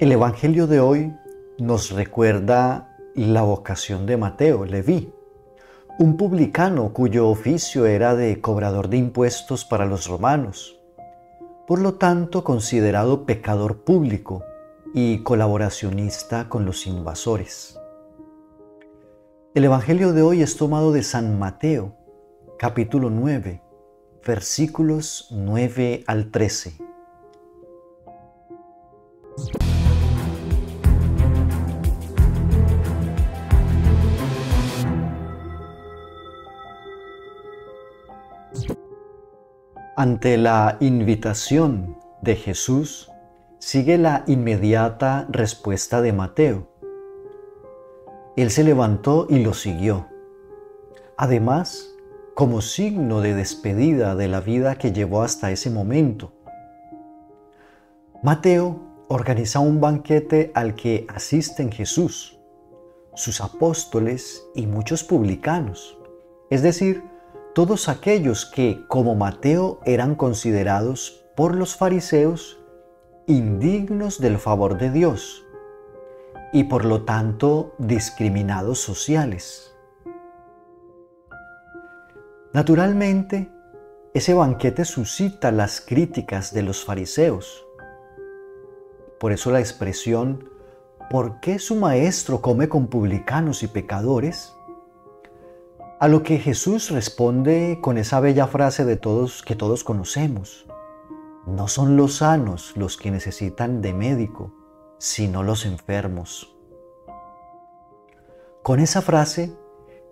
El Evangelio de hoy nos recuerda la vocación de Mateo, Leví, un publicano cuyo oficio era de cobrador de impuestos para los romanos, por lo tanto considerado pecador público y colaboracionista con los invasores. El Evangelio de hoy es tomado de San Mateo, capítulo 9, versículos 9 al 13. Ante la invitación de Jesús, sigue la inmediata respuesta de Mateo. Él se levantó y lo siguió. Además, como signo de despedida de la vida que llevó hasta ese momento. Mateo organiza un banquete al que asisten Jesús, sus apóstoles y muchos publicanos, es decir, todos aquellos que, como Mateo, eran considerados por los fariseos indignos del favor de Dios y por lo tanto discriminados sociales. Naturalmente, ese banquete suscita las críticas de los fariseos. Por eso la expresión, ¿por qué su maestro come con publicanos y pecadores? A lo que Jesús responde con esa bella frase de todos que todos conocemos. No son los sanos los que necesitan de médico, sino los enfermos. Con esa frase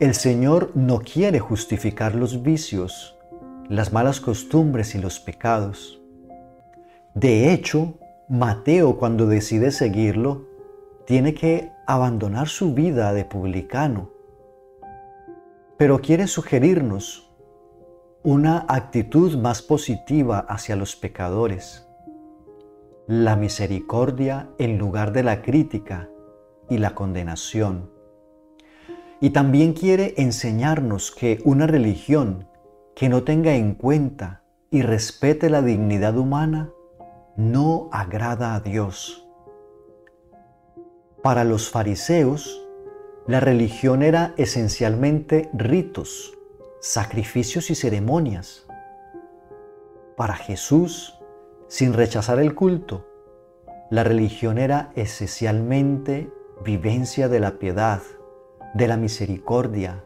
el Señor no quiere justificar los vicios, las malas costumbres y los pecados. De hecho, Mateo cuando decide seguirlo, tiene que abandonar su vida de publicano, pero quiere sugerirnos una actitud más positiva hacia los pecadores, la misericordia en lugar de la crítica y la condenación y también quiere enseñarnos que una religión que no tenga en cuenta y respete la dignidad humana no agrada a Dios. Para los fariseos, la religión era esencialmente ritos, sacrificios y ceremonias. Para Jesús, sin rechazar el culto, la religión era esencialmente vivencia de la piedad, de la misericordia,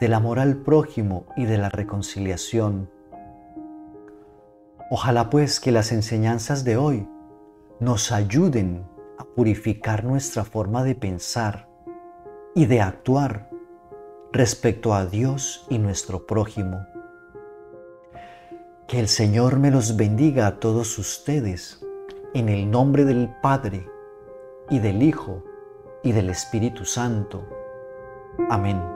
del amor al prójimo y de la reconciliación. Ojalá pues que las enseñanzas de hoy nos ayuden a purificar nuestra forma de pensar y de actuar respecto a Dios y nuestro prójimo. Que el Señor me los bendiga a todos ustedes en el nombre del Padre y del Hijo y del Espíritu Santo. Amén.